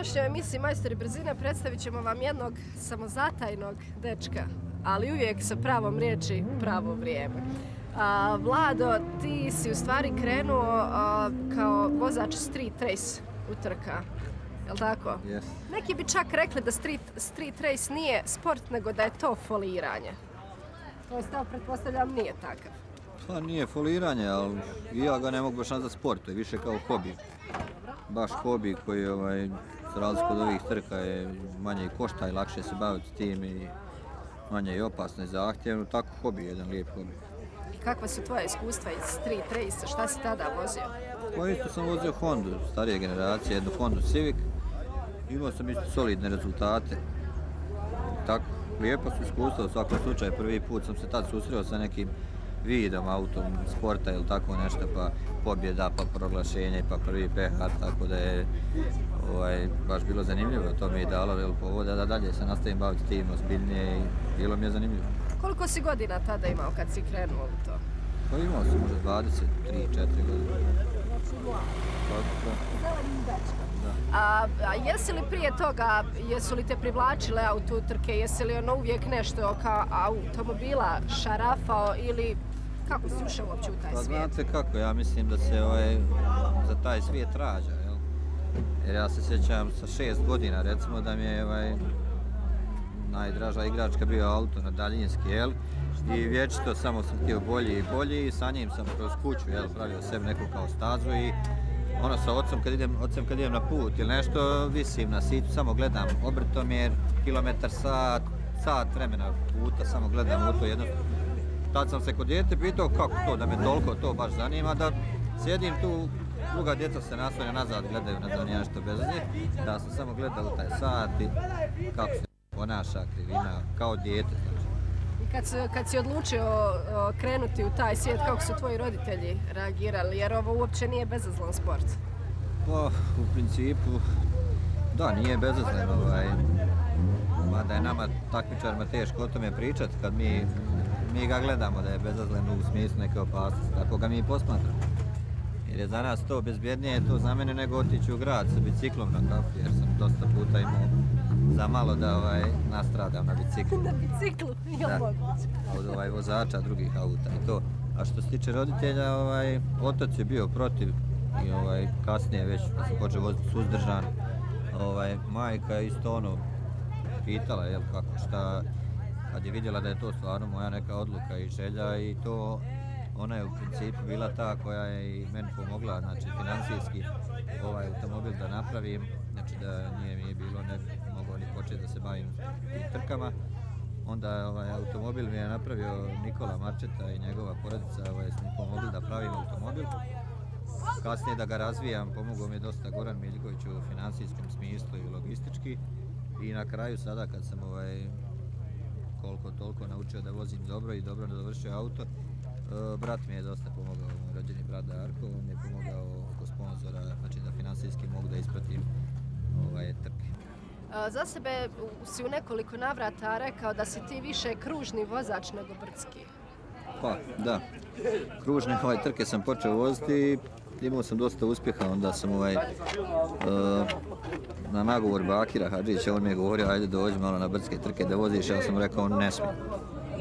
današnjoj emisiji Majstori brzine predstavit ćemo vam jednog samozatajnog dečka, ali uvijek sa pravom riječi pravo vrijeme. A, Vlado, ti si u stvari krenuo a, kao vozač street race utrka, je li tako? Yes. Neki bi čak rekli da street, street race nije sport, nego da je to foliranje. To je stav, pretpostavljam, nije takav. Pa nije foliranje, ali ja ga ne mogu baš nazvat sport, to je više kao hobi. Baš hobi koji ovaj, za razliku od ovih trka je manje i košta i lakše se baviti tim i manje i opasno i zahtjevno, tako hobi, jedan lijep hobi. I kakva su tvoje iskustva iz street race Šta si tada vozio? Pa isto sam vozio Hondu, starije generacije, jednu Hondu Civic. Imao sam isto solidne rezultate. Tako, lijepo su iskustva u svakom slučaju. Prvi put sam se tad susreo sa nekim vidom autom sporta ili tako nešto, pa pobjeda, pa proglašenje, pa prvi PH, tako da je ovaj, baš bilo zanimljivo. To mi je dalo jel, povoda da dalje se nastavim baviti tim ozbiljnije i bilo mi je zanimljivo. Koliko si godina tada imao kad si krenuo u to? Pa imao sam možda 23-4 godine. Tako, A, a jesi li prije toga, jesu li te privlačile autoutrke, jesi li ono uvijek nešto kao automobila šarafao ili kako si ušao uopće u taj Pa svijet? znate kako, ja mislim da se ovaj, za taj svijet rađa? Jer ja se sjećam sa šest godina, recimo da mi je ovaj, najdraža igračka bio auto na daljinski, jel? I vječito samo sam htio bolji i bolji i sa njim sam kroz kuću, jel, pravio sebi neku kao stazu i ono sa ocem kad idem, ocem kad idem na put ili nešto, visim na situ, samo gledam obrtomjer, kilometar sat, sat vremena puta, samo gledam u to jedno. Tad sam se kod djete pitao kako to, da me toliko to baš zanima, da sjedim tu, druga djeca se naslanja nazad, gledaju na da nešto bez njih, da sam samo gledao taj sat i kako se ponaša krivina, kao djete. Znači. I kad, kad si odlučio krenuti u taj svijet, kako su tvoji roditelji reagirali? Jer ovo uopće nije bezazlan sport. Pa, u principu, da, nije bezazlen, ovaj, mada je nama takmičarima teško o tome pričati kad mi, mi ga gledamo da je bezazlen u smislu neke opasnosti, tako ga mi posmatramo. Jer je za nas to bezbjednije, to za mene nego otići u grad sa biciklom na kafu, jer sam dosta puta imao za malo da ovaj, nastradam na biciklu. Na biciklu, je Da. moguće? od ovaj vozača drugih auta i to. A što se tiče roditelja, ovaj otac je bio protiv i ovaj kasnije već kad sam počeo voziti suzdržan, ovaj majka je isto ono pitala jel kako šta kad je vidjela da je to stvarno moja neka odluka i želja i to ona je u principu bila ta koja je i meni pomogla, znači financijski ovaj automobil da napravim, znači da nije mi je bilo ne mogao ni početi da se bavim tim trkama onda ovaj automobil mi je napravio Nikola Marčeta i njegova porodica, ovaj, su mi pomogli da pravim automobil. Kasnije da ga razvijam, pomogao mi je dosta Goran Miljković u financijskom smislu i logistički. I na kraju sada kad sam ovaj, koliko toliko naučio da vozim dobro i dobro da dovršio auto, brat mi je dosta pomogao, moj rođeni brat Darko, on mi je pomogao oko sponzora, znači da financijski mogu da ispratim ovaj, trke. Za sebe si u nekoliko navrata rekao da si ti više kružni vozač nego brdski. Pa, da. Kružne ovaj trke sam počeo voziti i imao sam dosta uspjeha, onda sam ovaj, uh, na nagovor Bakira Hadžića, on mi je govorio, ajde dođi malo na brdske trke da voziš, ja sam rekao, ne smijem.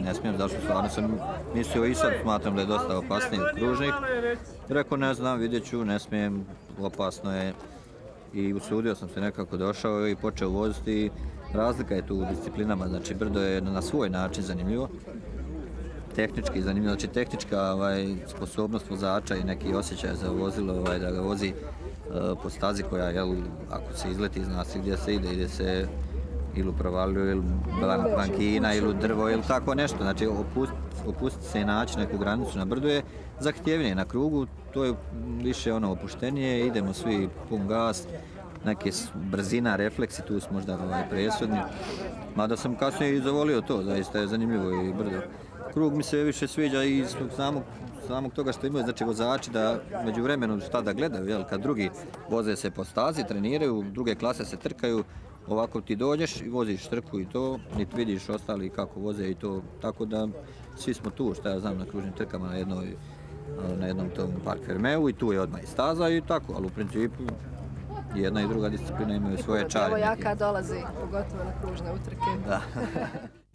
Ne smijem, zašto stvarno sam mislio i sad smatram da je dosta opasniji od kružnih. Rekao, ne znam, vidjet ću, ne smijem, opasno je. I usudio sam se nekako došao i počeo voziti. Razlika je tu u disciplinama, znači brdo je na svoj način zanimljivo tehnički zanimljivo, znači tehnička ovaj, sposobnost vozača i neki osjećaj za vozilo, ovaj, da ga vozi uh, po stazi koja, jel, ako se izleti, zna se gdje se ide, ide se ili u provaliju, ili ban, bankina, ili drvo, ili tako nešto. Znači, opust, opustiti se i naći neku granicu na brdu je zahtjevnije. Na krugu to je više ono opuštenije, idemo svi pun gas, neke brzina, refleksi, tu su možda ovaj, presudni. Mada sam kasnije i zavolio to, zaista je zanimljivo i brdo. Krug mi se više sviđa i samog, samog toga što imaju znači vozači da među vremenu šta da gledaju, jel, kad drugi voze se po stazi, treniraju, druge klase se trkaju, ovako ti dođeš i voziš trku i to, niti vidiš ostali kako voze i to, tako da svi smo tu, šta ja znam, na kružnim trkama na jednoj na jednom tom park Fermeu i tu je odmah i staza i tako, ali u principu jedna i druga disciplina imaju svoje čare. Evo jaka dolazi, pogotovo na kružne utrke. Da.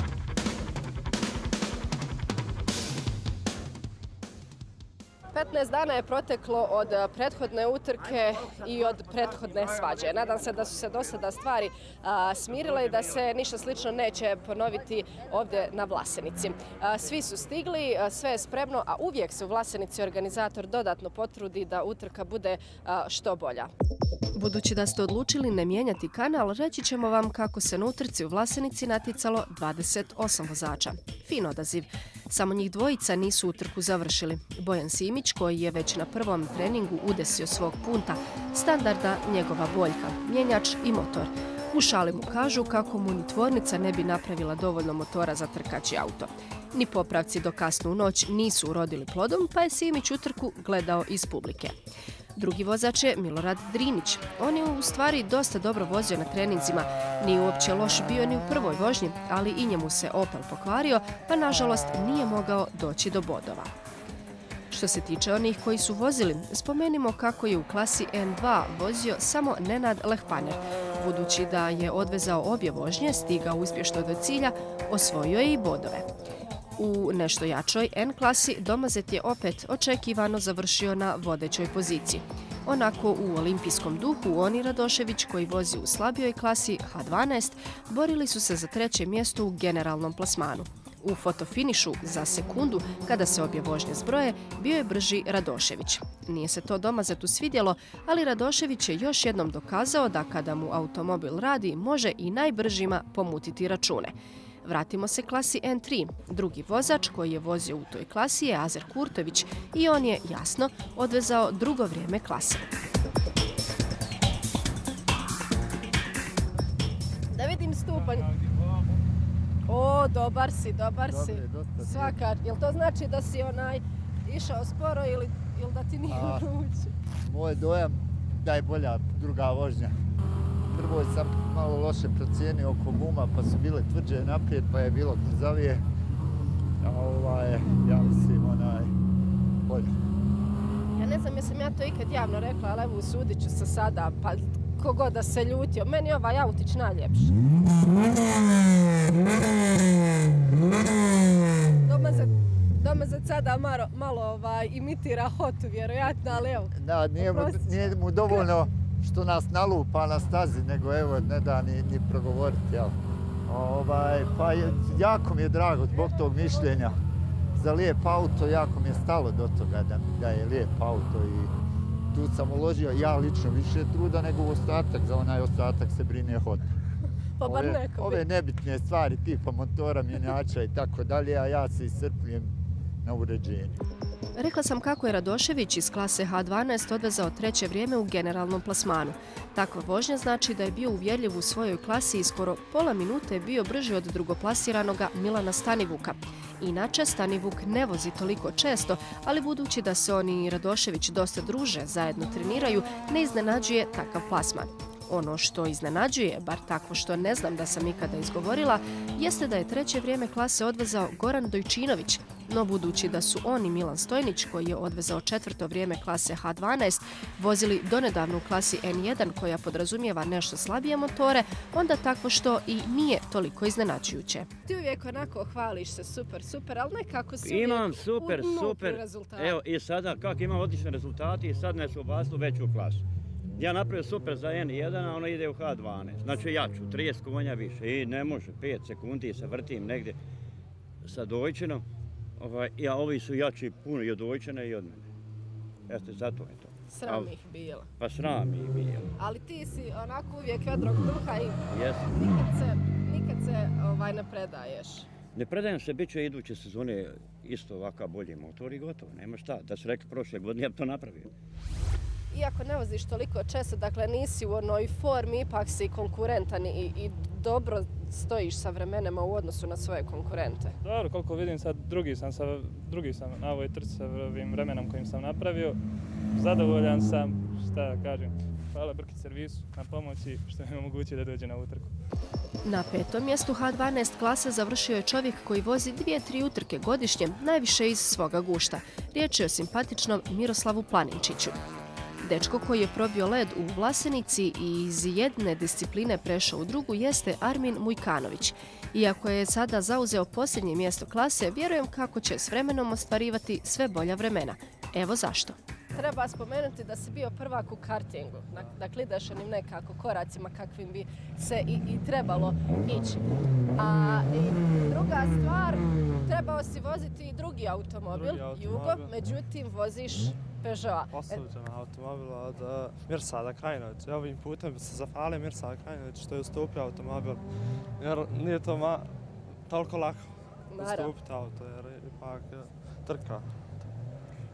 15 dana je proteklo od eh, prethodne utrke i od prethodne svađe. Nadam se da su se do sada stvari eh, smirile i da se ništa slično neće ponoviti ovdje na Vlasenici. Eh, svi su stigli, sve je spremno, a uvijek se u Vlasenici organizator dodatno potrudi da utrka bude što bolja. Budući da ste odlučili ne mijenjati kanal, reći ćemo vam kako se na utrci u Vlasenici naticalo 28 vozača. Fin odaziv. Samo njih dvojica nisu utrku završili. Bojan Simić, koji je već na prvom treningu udesio svog punta, standarda njegova boljka, mjenjač i motor. U šali mu kažu kako mu ni tvornica ne bi napravila dovoljno motora za trkači auto. Ni popravci do kasnu noć nisu urodili plodom, pa je Simić utrku gledao iz publike. Drugi vozač je Milorad Drinić. On je u stvari dosta dobro vozio na treninzima. Nije uopće loš bio ni u prvoj vožnji, ali i njemu se Opel pokvario, pa nažalost nije mogao doći do bodova. Što se tiče onih koji su vozili, spomenimo kako je u klasi N2 vozio samo Nenad Lehpaner. Budući da je odvezao obje vožnje, stigao uspješno do cilja, osvojio je i bodove. U nešto jačoj N klasi Domazet je opet očekivano završio na vodećoj poziciji. Onako u olimpijskom duhu Oni Radošević koji vozi u slabijoj klasi H12 borili su se za treće mjesto u generalnom plasmanu. U fotofinišu za sekundu, kada se obje vožnje zbroje, bio je brži Radošević. Nije se to Domazetu svidjelo, ali Radošević je još jednom dokazao da kada mu automobil radi, može i najbržima pomutiti račune. Vratimo se klasi N3. Drugi vozač koji je vozio u toj klasi je Azer Kurtović i on je, jasno, odvezao drugo vrijeme klase. Da vidim stupanj. O, dobar si, dobar si. Svakar. Jel to znači da si onaj išao sporo ili, ili da ti nije vruće? Moj dojam da je bolja druga vožnja prvo sam malo loše procijenio oko guma, pa su bile tvrđe naprijed, pa je bilo krzavije. A ovaj, ja mislim, onaj, bolje. Ja ne znam, jesam ja to ikad javno rekla, ali evo usudit ću se sada, pa kogod da se ljutio. Meni je ovaj autić najljepši. Doma za, doma za sada malo, malo ovaj, imitira hotu, vjerojatno, ali evo. Da, nije mu, nije mu dovoljno što nas nalupa na stazi, nego evo, ne da ni, ni progovoriti, jel? Ovaj, pa jako mi je drago zbog tog mišljenja za lijep auto, jako mi je stalo do toga da, da je lijep auto i tu sam uložio ja lično više truda nego u ostatak, za onaj ostatak se brine hod. Pa bar ove, ove nebitne stvari tipa motora, mjenjača i tako dalje, a ja se iscrpljujem na uređenju. Rekla sam kako je Radošević iz klase H12 odvezao treće vrijeme u generalnom plasmanu. Takva vožnja znači da je bio uvjerljiv u svojoj klasi i skoro pola minute je bio brži od drugoplasiranoga Milana Stanivuka. Inače, Stanivuk ne vozi toliko često, ali budući da se oni i Radošević dosta druže, zajedno treniraju, ne iznenađuje takav plasman. Ono što iznenađuje, bar tako što ne znam da sam ikada izgovorila, jeste da je treće vrijeme klase odvezao Goran Dojčinović, no budući da su oni Milan Stojnić, koji je odvezao četvrto vrijeme klase H12, vozili donedavno u klasi N1 koja podrazumijeva nešto slabije motore, onda tako što i nije toliko iznenađujuće. Ti uvijek onako hvališ se super, super, ali nekako si Imam super, super. Evo i sada kako imam odlične rezultati i sad ne su obaslu veću klasu. Ja napravio super za N1, a ono ide u H12. Znači jaču, 30 konja više. I ne može, 5 sekundi se vrtim negdje sa dojčinom. Ovaj, ja, ovi su jači puno i od dojčine i od mene. Jeste, zato je to. Sram ih bilo. Pa sram ih bilo. Ali ti si onako uvijek vedrog duha i Jeste. nikad se, nikad se ovaj, ne predaješ. Ne predajem se, bit će iduće sezone isto ovakav bolji motor i gotovo. Nema šta, da se rekli prošle godine, ja bi to napravio iako ne voziš toliko često, dakle nisi u onoj formi, ipak si konkurentan i, i dobro stojiš sa vremenima u odnosu na svoje konkurente. Dobro, koliko vidim sad, drugi sam, sa, drugi sam na ovoj trci sa ovim vremenom kojim sam napravio. Zadovoljan sam, šta da kažem, hvala Brkić servisu na pomoći što mi omogućuje da dođe na utrku. Na petom mjestu H12 klase završio je čovjek koji vozi dvije, tri utrke godišnje, najviše iz svoga gušta. Riječ je o simpatičnom Miroslavu Planinčiću. Dečko koji je probio led u Vlasenici i iz jedne discipline prešao u drugu jeste Armin Mujkanović. Iako je sada zauzeo posljednje mjesto klase, vjerujem kako će s vremenom ostvarivati sve bolja vremena. Evo zašto. Treba spomenuti da si bio prvak u kartingu. Dakle, ideš onim nekako koracima kakvim bi se i, i trebalo ići. A i druga stvar, trebao si voziti i drugi automobil, drugi automobil. Jugo, međutim voziš Peugeot. Osuđen automobil od uh, Mirsada Krajinović. Ja ovim putem bi se zafalio Mirsada Krajinović što je ustupio automobil. Jer nije to ma toliko lako ustupiti auto, jer ipak trka.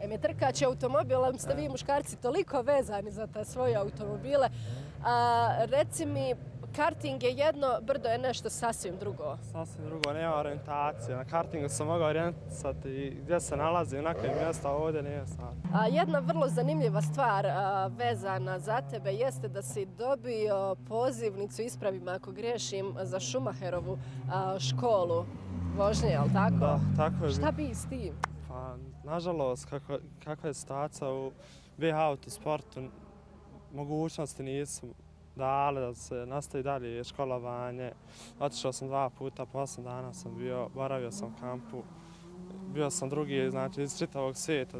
Em je trkaći automobil, ali ste vi muškarci toliko vezani za te svoje automobile. A, reci mi, karting je jedno, brdo je nešto sasvim drugo. Sasvim drugo, nema orientacije. Na kartingu sam mogao orijentisati gdje se nalazi, u nekim mjesta ovdje nije sad. A, jedna vrlo zanimljiva stvar a, vezana za tebe jeste da si dobio pozivnicu, ispravim ako grešim, za Šumaherovu a, školu vožnje, je li tako? Da, tako je. Šta bi s tim? Nažalost, kako, kakva je situacija u BH autosportu, mogućnosti nisu dale da se nastavi dalje školovanje. Otišao sam dva puta, po osam dana sam bio, boravio sam u kampu. Bio sam drugi, znači, iz čitavog svijeta.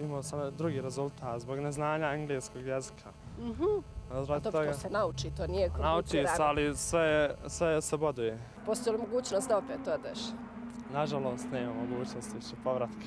Imao sam drugi rezultat zbog neznanja engleskog jezika. Mm -hmm. A to, to se nauči, to nije komplicirano. Nauči se, ali sve, sve se boduje. Postoji li mogućnost da opet odeš? Nažalost, nema mogućnosti više povratka.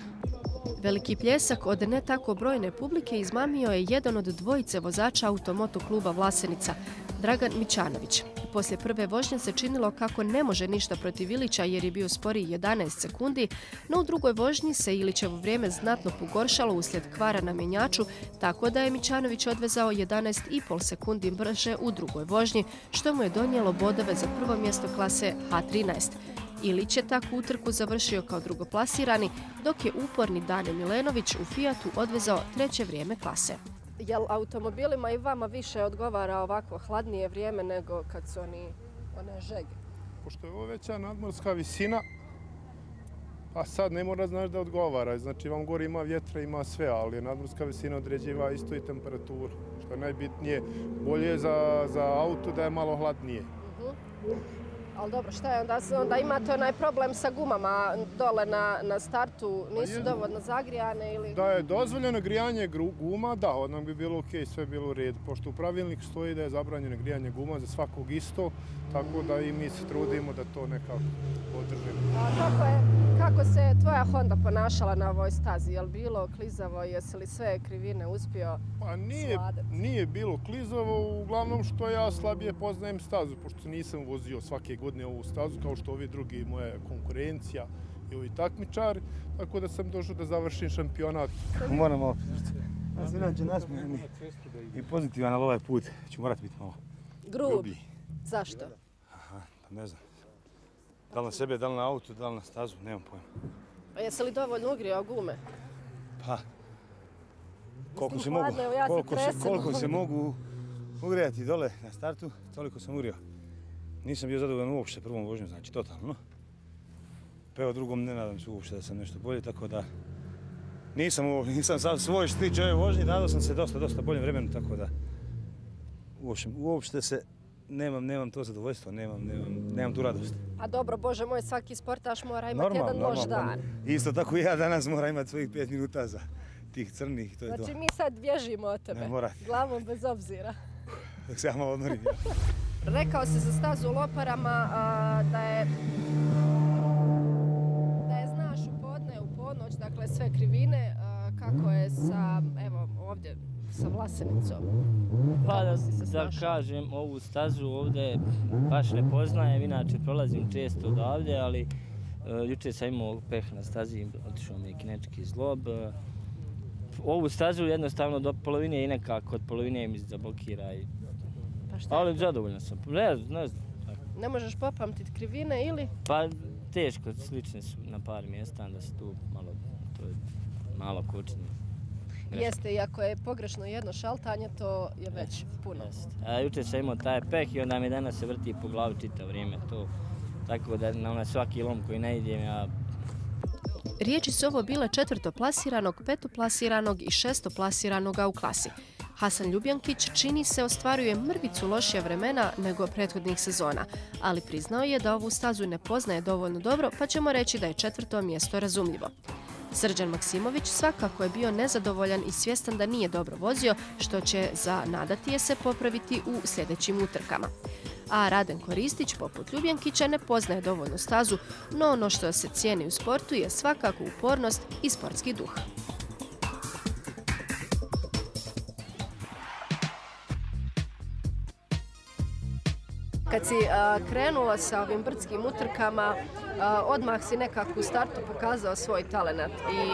Veliki pljesak od ne tako brojne publike izmamio je jedan od dvojice vozača automoto kluba Vlasenica, Dragan Mićanović. Poslije prve vožnje se činilo kako ne može ništa protiv Ilića jer je bio spori 11 sekundi, no u drugoj vožnji se Ilićevo vrijeme znatno pogoršalo uslijed kvara na mjenjaču, tako da je Mićanović odvezao 11,5 sekundi brže u drugoj vožnji, što mu je donijelo bodove za prvo mjesto klase H13. Ilić je takvu utrku završio kao drugoplasirani, dok je uporni Dane Milenović u Fiatu odvezao treće vrijeme klase. Jel automobilima i vama više odgovara ovako hladnije vrijeme nego kad su oni one žege? Pošto je ovo veća nadmorska visina, pa sad ne mora znaš da odgovara. Znači vam gori ima vjetra, ima sve, ali nadmorska visina određiva isto i temperaturu. Što je najbitnije, bolje za, za auto da je malo hladnije. Uh -huh. Ali dobro, šta je onda? Onda imate onaj problem sa gumama dole na, na startu, pa nisu dovoljno zagrijane ili... Da je dozvoljeno grijanje guma, da, odmah bi bilo okej, sve bilo u redu. Pošto u pravilniku stoji da je zabranjeno grijanje guma za svakog isto, tako da i mi se trudimo da to nekako održimo. A kako, je, kako se tvoja Honda ponašala na ovoj stazi? Je li bilo klizavo, jesi li sve krivine uspio Pa nije, nije bilo klizavo, uglavnom što ja slabije poznajem stazu, pošto nisam vozio svake godine ovu stazu, kao što ovi drugi moje konkurencija i ovi takmičari, tako da sam došao da završim šampionat. Moram malo Ja sam inače nasmijeni i pozitivan, ali ovaj put ću morat biti malo Grub. grublji. Zašto? Aha, pa ne znam. Da li na sebe, da li na auto, da li na stazu, nemam pojma. A jesi li dovoljno ugrijao gume? Pa, koliko se mogu, koliko se, koliko se mogu ugrijati dole na startu, toliko sam ugrijao. Nisam bio zadovoljan uopšte prvom vožnjom, znači totalno. Pa evo drugom ne nadam se uopšte da sam nešto bolje, tako da nisam, nisam sad svoj štić ove vožnje, nadao sam se dosta, dosta boljem vremenu, tako da uopšte, uopšte se nemam, nemam to zadovoljstvo, nemam, nemam, nemam tu radost. A dobro, Bože moj, svaki sportaš mora imati normal, jedan loš dan. Isto tako i ja danas moram imati svojih pet minuta za tih crnih, to je znači, to. Znači mi sad bježimo od tebe, ne, glavom bez obzira. Dok se ja malo odmorim. Rekao se za stazu u Loparama a, da je da je znaš u podne, u ponoć, dakle sve krivine, a, kako je sa, evo ovdje, sa Vlasenicom. Pa da, da kažem, ovu stazu ovdje baš ne poznajem, inače prolazim često odavde, ali uh, juče sam imao peh na stazi, otišao mi je kinečki zlob. Uh, ovu stazu jednostavno do polovine i nekako od polovine mi zablokira i... Pa šta Ali zadovoljan sam, ne, ne znam. Ne možeš popamtiti krivine ili? Pa teško, slične su na par mjesta, da se tu malo, to je malo kočenje. Jeste, i ako je pogrešno jedno šaltanje, to je već puno. Jeste. A juče sam imao taj peh i onda mi danas se vrti po glavi čita vrijeme to. Tako da na onaj svaki lom koji ne idem, ja Riječi su ovo bile četvrtoplasiranog, petoplasiranog i šestoplasiranoga u klasi. Hasan Ljubjankić čini se ostvaruje mrvicu lošija vremena nego prethodnih sezona, ali priznao je da ovu stazu ne poznaje dovoljno dobro, pa ćemo reći da je četvrto mjesto razumljivo. Srđan Maksimović svakako je bio nezadovoljan i svjestan da nije dobro vozio, što će za nadati je se popraviti u sljedećim utrkama. A Raden Koristić, poput Ljubjankića, ne poznaje dovoljno stazu, no ono što se cijeni u sportu je svakako upornost i sportski duh. Kad si krenuo sa ovim brdskim utrkama, odmah si nekako u startu pokazao svoj talent i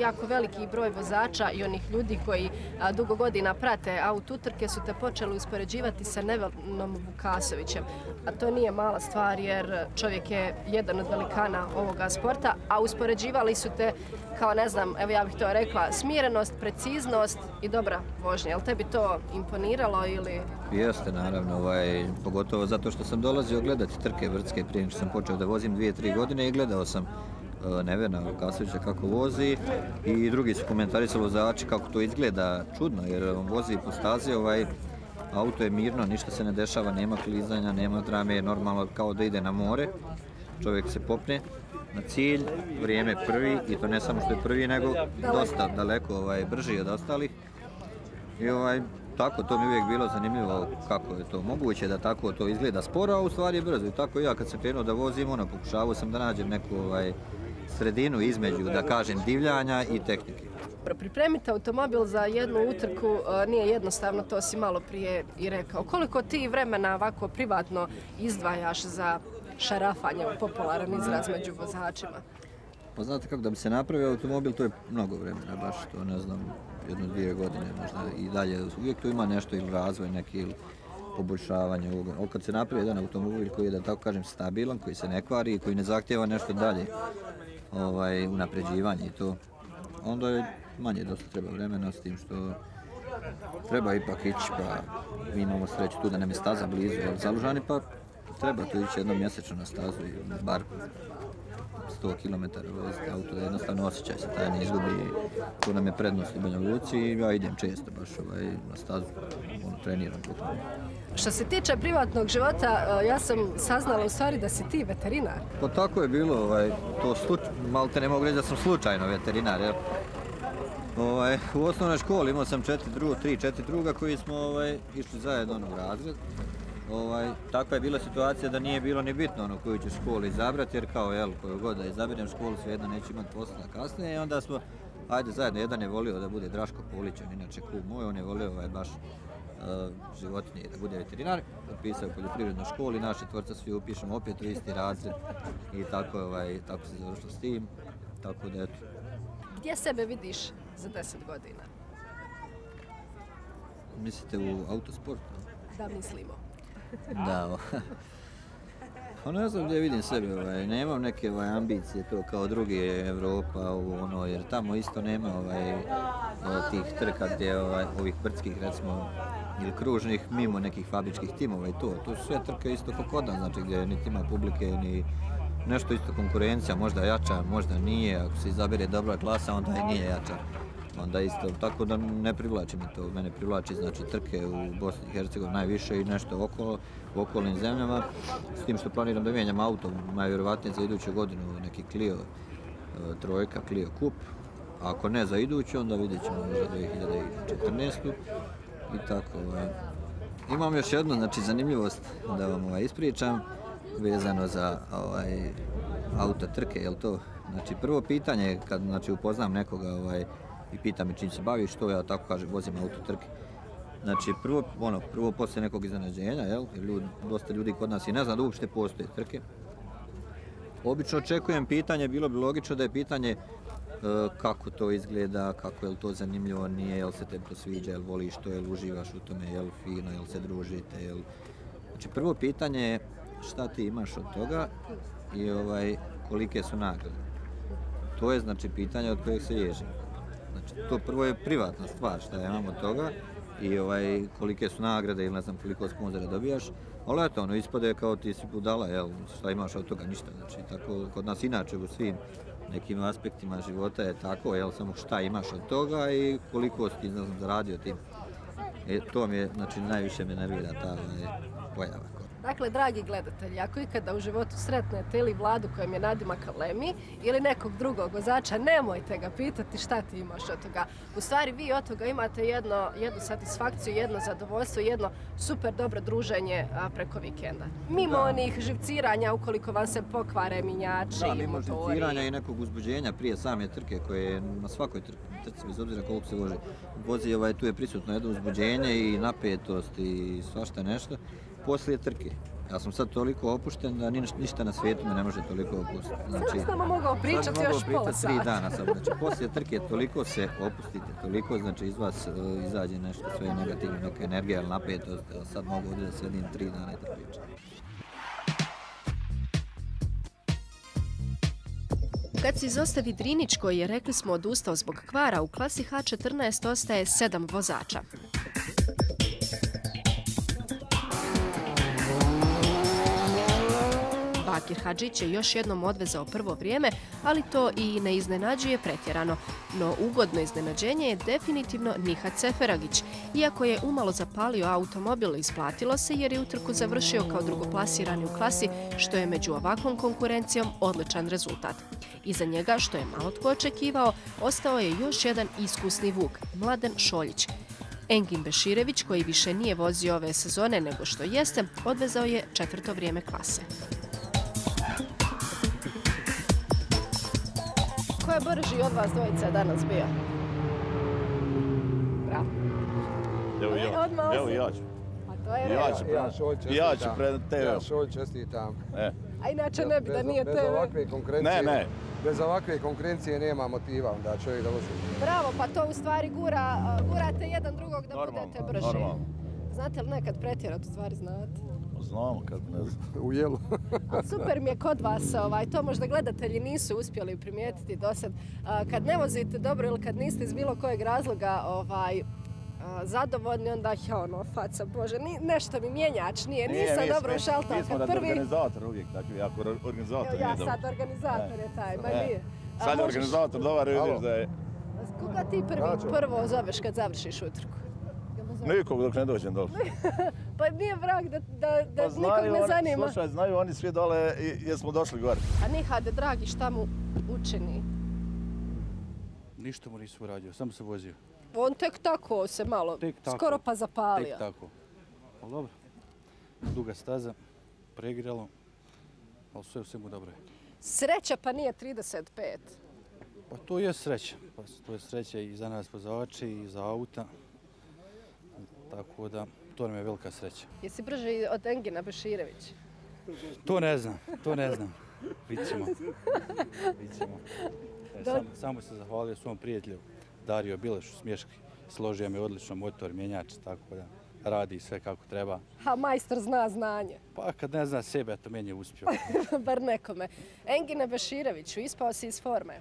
jako veliki broj vozača i onih ljudi koji dugo godina prate aututrke su te počeli uspoređivati sa Nevenom Vukasovićem. A to nije mala stvar jer čovjek je jedan od velikana ovoga sporta, a uspoređivali su te kao ne znam, evo ja bih to rekla, smirenost, preciznost i dobra vožnja. Je li tebi to imponiralo ili... Jeste, naravno, ovaj, pogotovo zato što sam dolazio gledati trke vrtske prije što sam počeo da vozim dvije, tri godine i gledao sam e, Nevena Neverna kako vozi i drugi su komentarisali vozači kako to izgleda čudno jer on vozi po stazi, ovaj, auto je mirno, ništa se ne dešava, nema klizanja, nema drame, normalno kao da ide na more, čovjek se popne na cilj, vrijeme prvi i to ne samo što je prvi, nego dosta daleko ovaj, brži od ostalih. I ovaj, tako, to mi uvijek bilo zanimljivo kako je to moguće da tako to izgleda sporo, a u stvari je brzo. I tako ja kad sam krenuo da vozim, ono, pokušavao sam da nađem neku ovaj, sredinu između, da kažem, divljanja i tehnike. Pripremiti automobil za jednu utrku nije jednostavno, to si malo prije i rekao. Koliko ti vremena ovako privatno izdvajaš za šarafanje, popularan izraz među vozačima? Pa znate kako, da bi se napravio automobil, to je mnogo vremena, baš to ne znam, jedno dvije godine možda i dalje. Uvijek tu ima nešto ili razvoj neki ili poboljšavanje ovoga. Ovo kad se napravi jedan automobil koji je, da tako kažem, stabilan, koji se ne kvari i koji ne zahtjeva nešto dalje, ovaj, unapređivanje i to, onda je manje dosta treba vremena s tim što treba ipak ići, pa mi imamo sreću tu da nam je staza blizu, ali zalužani pa treba tu ići jednom mjesečno na stazu i bar 100 km voziti auto, da jednostavno osjećaj se taj ne izgubi. Tu nam je prednost u Banja Luci i ja idem često baš ovaj, na stazu, ono, treniram putem. Što se tiče privatnog života, ja sam saznala u stvari da si ti veterinar. Pa tako je bilo, ovaj, to sluč... malo te ne mogu reći da sam slučajno veterinar, jel? Ovaj, u osnovnoj školi imao sam četiri druga, tri, četiri druga koji smo ovaj, išli zajedno u razred ovaj, takva je bila situacija da nije bilo ni bitno ono koju ću školu izabrati, jer kao, jel, koju god da izabirem školu, svejedno neću imati posla kasnije. I onda smo, ajde, zajedno, jedan je volio da bude Draško Polić, on inače kum moj, on je volio ovaj, baš uh, životinje da bude veterinar, upisao poljoprivrednu školu i naše tvorca svi upišemo opet u isti razred i tako, ovaj, tako se završilo s tim, tako da eto. Gdje sebe vidiš za 10 godina? Mislite u autosportu? Da, mislimo. Da, Pa ne znam gdje vidim sebe, ovaj, nemam neke ovaj, ambicije to kao drugi Evropa, ovo, ono, jer tamo isto nema ovaj, tih trka gdje ovaj, ovih brdskih recimo ili kružnih mimo nekih fabričkih timova i to. To su sve trke isto kao kod nas, znači gdje niti ima publike ni nešto isto konkurencija, možda jača, možda nije, ako se izabere dobra klasa onda i nije jača onda isto, tako da ne privlači me to, mene privlači znači trke u Bosni i Hercegovini najviše i nešto okolo, u okolnim zemljama, s tim što planiram da mijenjam auto, najvjerovatnije za iduću godinu neki Clio e, trojka, Clio Cup, ako ne za iduću, onda vidjet ćemo za 2014. I tako. E. Imam još jednu, znači, zanimljivost da vam ovaj, ispričam, vezano za ovaj, auto trke, je to? Znači, prvo pitanje, kad znači, upoznam nekoga, ovaj, i pita me čim se baviš, što ja tako kažem, vozim auto trke. Znači, prvo, ono, prvo posle nekog iznenađenja, jel, ljud, dosta ljudi kod nas i ne zna da uopšte postoje trke. Obično očekujem pitanje, bilo bi logično da je pitanje e, kako to izgleda, kako je to zanimljivo, nije, jel se te prosviđa, jel voliš to, jel uživaš u tome, jel fino, jel se družite, jel... Znači, prvo pitanje je šta ti imaš od toga i ovaj, kolike su nagrade. To je, znači, pitanje od kojeg se ježim Znači, to prvo je privatna stvar što ja imam od toga i ovaj kolike su nagrade ili ne znam koliko sponzora dobijaš. Ali eto, ono, ispade kao ti si budala, jel, šta imaš od toga, ništa. Znači, tako, kod nas inače u svim nekim aspektima života je tako, jel, samo šta imaš od toga i koliko si ti zaradio tim. E, to mi je, znači, najviše me nervira ta ovaj, pojava. Dakle, dragi gledatelji, ako ikada u životu sretnete ili vladu kojem je nadimak Lemi ili nekog drugog vozača, nemojte ga pitati šta ti imaš od toga. U stvari, vi od toga imate jedno, jednu satisfakciju, jedno zadovoljstvo, jedno super dobro druženje a, preko vikenda. Mimo da. onih živciranja, ukoliko vam se pokvare minjači da, i motori. Mimo živciranja i nekog uzbuđenja prije same trke koje je na svakoj trci, bez obzira koliko se vozi, vozi ovaj, tu je prisutno jedno uzbuđenje i napetost i svašta nešto poslije trke. Ja sam sad toliko opušten da ništa na svijetu me ne može toliko opustiti. Znači, sad sam mogao pričati još pola sata. tri dana sam. Znači, poslije trke toliko se opustite, toliko znači iz vas uh, izađe nešto sve negativno, neka energija ili napetost. Sad mogu ovdje da sedim tri dana i da pričam. Kad se izostavi Drinić koji je, rekli smo, odustao zbog kvara, u klasi H14 ostaje sedam vozača. Bakir Hadžić je još jednom odvezao prvo vrijeme, ali to i ne iznenađuje pretjerano. No ugodno iznenađenje je definitivno Nihat Ceferagić. Iako je umalo zapalio automobil, isplatilo se jer je utrku završio kao drugoplasirani u klasi, što je među ovakvom konkurencijom odličan rezultat. Iza njega, što je malo tko očekivao, ostao je još jedan iskusni vuk, Mladen Šoljić. Engin Beširević, koji više nije vozio ove sezone nego što jeste, odvezao je četvrto vrijeme klase. Je brži od vas dvojica danas bio? Bravo. Evo ja, evo ja ću. A to je ja ću, ja ću pred TV. Ja šolj čestitam. E. A inače ne bi da nije TV. Bez ovakve konkurencije. Ne, ne. Bez ovakve konkurencije nema motiva da čovjek da vozi. Bravo, pa to u stvari gura, gurate jedan drugog da normalno, budete brži. Normalno. Znate li nekad pretjerat u stvari znate? Znamo kad ne znam. U jelu. A super mi je kod vas, ovaj, to možda gledatelji nisu uspjeli primijetiti do sad. Kad ne vozite dobro ili kad niste iz bilo kojeg razloga ovaj, zadovoljni, onda je ono, faca, bože, ni, nešto mi mjenjač nije, nije nisam dobro u šalta. Mi smo da prvi... organizator uvijek, dakle, ako organizator Evo, ja nije sad organizator je taj, ma nije. A, sad možeš... organizator dobar, vidiš da je... Koga ti prvi, prvo zoveš kad završiš utrku? Nikog dok ne dođem dole. pa nije vrag da, da, da pa nikog ne zanima. Slušaj, znaju oni svi dole jer smo došli gore. A Nihade, dragi, šta mu učini? Ništa mu nisu uradio, samo se vozio. On tek tako se malo, tek tako, skoro pa zapalio. Tek tako. Ali dobro, duga staza, pregiralo, ali sve u svemu dobro je. Sreća pa nije 35. Pa to je sreća. Pa to je sreća i za nas vozači i za auta. Tako da, to nam je velika sreća. Jesi brži od Engina Beširević? To ne znam, to ne znam. Vidimo. Vidimo. E, sam, samo se zahvalio svom prijatelju Dario Bilešu Smješki. Složio mi odlično motor, mjenjač, tako da radi sve kako treba. Ha, majstor zna znanje. Pa kad ne zna sebe, to meni je uspio. Bar nekome. Engine Bešireviću, ispao si iz forme?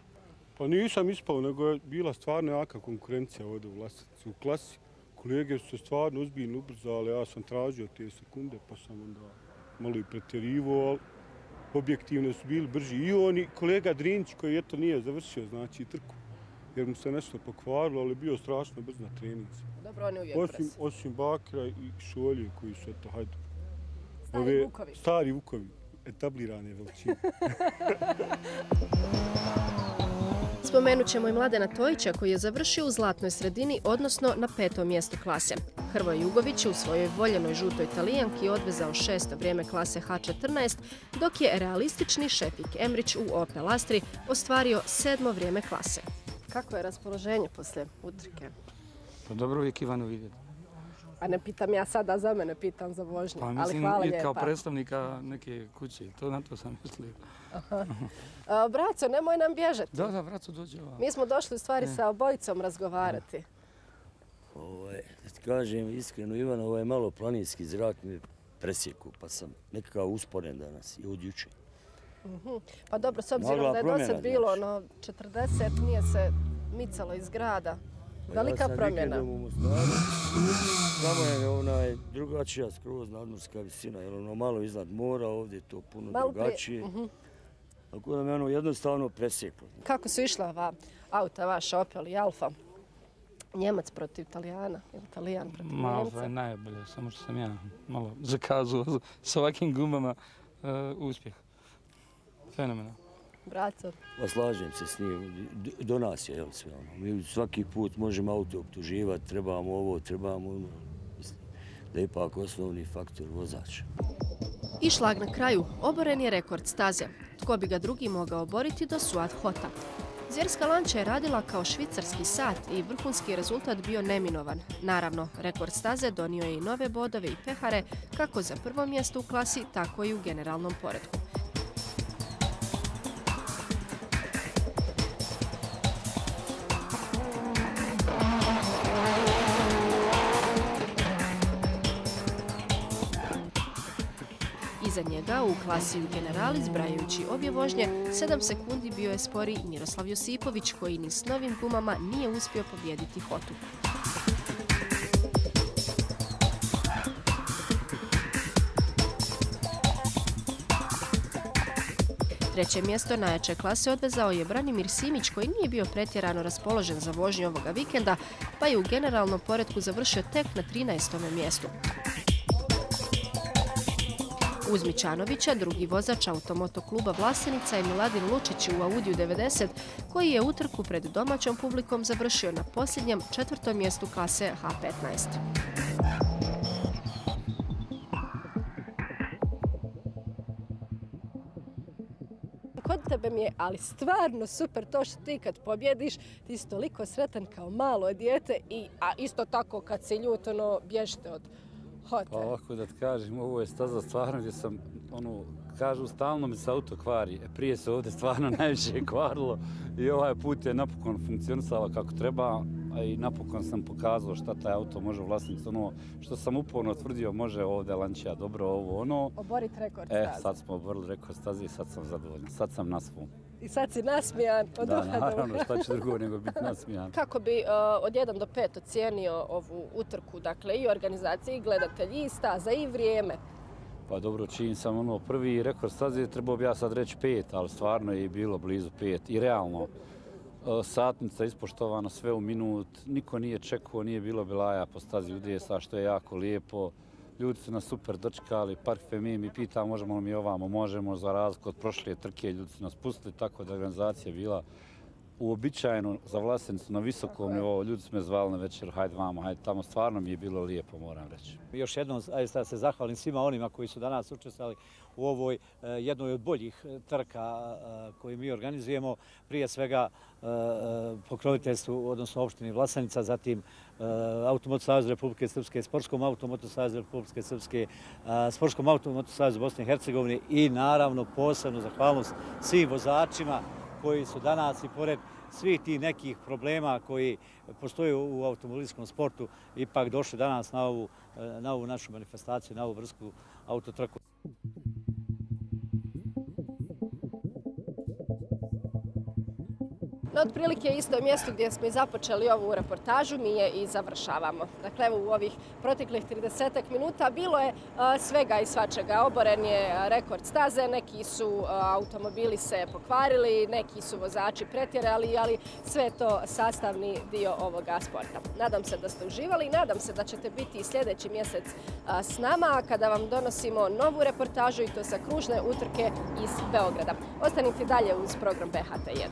Pa nisam ispao, nego je bila stvarno jaka konkurencija ovdje u Lasnici. U klasi kolege su se stvarno uzbiljno ubrzali, ja sam tražio te sekunde, pa sam onda malo i pretjerivo, ali objektivno su bili brži. I oni, kolega Drinć, koji eto nije završio, znači, trku, jer mu se nešto pokvarilo, ali bio strašno brz na treningu. Dobro, oni uvijek osim, osim Bakra i Šolje, koji su, eto, hajde. Stari ove, Vukovi. Stari Vukovi, etablirane veličine. Spomenut ćemo i Mladena Tojića koji je završio u zlatnoj sredini, odnosno na petom mjestu klase. Hrvoj Jugović u svojoj voljenoj žutoj talijanki odvezao šesto vrijeme klase H14, dok je realistični Šefik Emrić u Opel Astri ostvario sedmo vrijeme klase. Kako je raspoloženje posle utrke? Pa dobro uvijek Ivanu vidjeti. A ne pitam ja sada za mene, pitam za vožnje. Pa mislim, ali hvala kao predstavnika neke kuće, to na to sam mislio. Braco, nemoj nam bježati. Da, da, braco, dođe ovako. Mi smo došli u stvari sa obojicom razgovarati. Ovaj, da ti kažem iskreno, Ivan, ovo je malo planinski zrak mi presjeku, pa sam nekakav usporen danas i od juče. Mhm. Pa dobro, s obzirom da je do sad bilo ono 40, nije se micalo iz grada. Velika promjena. Ja sam vikendom u Mostaru, samo je onaj drugačija skroz nadmorska visina, jer ono malo iznad mora, ovdje je to puno drugačije. Uh -huh. Tako da me ono jednostavno presjeklo. Kako su išla ova auta, vaš Opel i Alfa? Njemac protiv Italijana, ili Italijan protiv Njemca? Ma, ovo je najbolje, samo što sam ja malo zakazao sa ovakvim gumama uh, uspjeh. Fenomenal. Braco. Pa slažem se s njim, do nas je jel, sve ono. Mi svaki put možemo auto optuživati, trebamo ovo, trebamo ono. Da je ipak osnovni faktor vozač. I šlag na kraju, oboren je rekord staze. Tko bi ga drugi mogao oboriti do Suat Hota? Zvjerska lanča je radila kao švicarski sat i vrhunski rezultat bio neminovan. Naravno, rekord staze donio je i nove bodove i pehare, kako za prvo mjesto u klasi, tako i u generalnom poredku. Iza njega u klasi u generali, zbrajajući obje vožnje, 7 sekundi bio je spori Miroslav Josipović, koji ni s novim gumama nije uspio pobjediti Hotu. Treće mjesto najjače klase odvezao je Branimir Simić koji nije bio pretjerano raspoložen za vožnju ovoga vikenda, pa je u generalnom poredku završio tek na 13. mjestu. Uz Mićanovića, drugi vozač automotokluba Vlasenica je Miladin Lučić u Audiju 90, koji je utrku pred domaćom publikom završio na posljednjem četvrtom mjestu klase H15. Kod tebe mi je, ali stvarno super to što ti kad pobjediš, ti si toliko sretan kao malo dijete, i, a isto tako kad si ljut, ono, bježite od Hote. Pa ovako da ti kažem, ovo je staza stvarno gdje sam, ono, kažu stalno mi se auto kvari. E, prije se ovdje stvarno najviše kvarilo i ovaj put je napokon funkcionisala kako treba, a i napokon sam pokazao šta taj auto može vlasnici. Ono što sam uporno tvrdio, može ovdje lančija dobro ovo ono. Oboriti rekord staze. E, sad smo oborili rekord staze i sad sam zadovoljan. Sad sam na svom. I sad si nasmijan od da, uha do naravno, šta će drugo nego biti nasmijan. Kako bi uh, od 1 do 5 ocijenio ovu utrku, dakle i organizaciji, i gledatelji, i staza, i vrijeme? Pa dobro, čim sam ono prvi rekord staze, trebao bi ja sad reći 5, ali stvarno je bilo blizu 5. I realno, uh, satnica ispoštovana sve u minut, niko nije čekao, nije bilo bilaja po stazi udjesa, što je jako lijepo ljudi su nas super dočekali, parfemi mi pita možemo li mi ovamo, možemo za razliku od prošle trke, ljudi su nas pustili, tako da organizacija bila uobičajeno za vlasenicu na visokom nivou, ljudi su me zvali na večer, hajde vamo, hajde tamo, stvarno mi je bilo lijepo, moram reći. Još jednom, ajde da se zahvalim svima onima koji su danas učestvali u ovoj e, jednoj od boljih e, trka e, koje mi organizujemo, prije svega pokroviteljstvu, odnosno opštini Vlasenica, zatim Automotosavez Republike Srpske, Sportskom Automotosavez Republike Srpske, Sportskom Automotosavez Bosne i Hercegovine i naravno posebno zahvalnost svim vozačima koji su danas i pored svih tih nekih problema koji postoje u automobilskom sportu ipak došli danas na ovu, eh, na ovu našu manifestaciju, na ovu vrsku autotraku. Na otprilike isto mjesto gdje smo i započeli ovu reportažu, mi je i završavamo. Dakle, evo u ovih proteklih 30 minuta bilo je svega i svačega. Oboren je rekord staze, neki su automobili se pokvarili, neki su vozači pretjerali, ali sve je to sastavni dio ovoga sporta. Nadam se da ste uživali i nadam se da ćete biti i sljedeći mjesec s nama kada vam donosimo novu reportažu i to sa kružne utrke iz Beograda. Ostanite dalje uz program BHT1.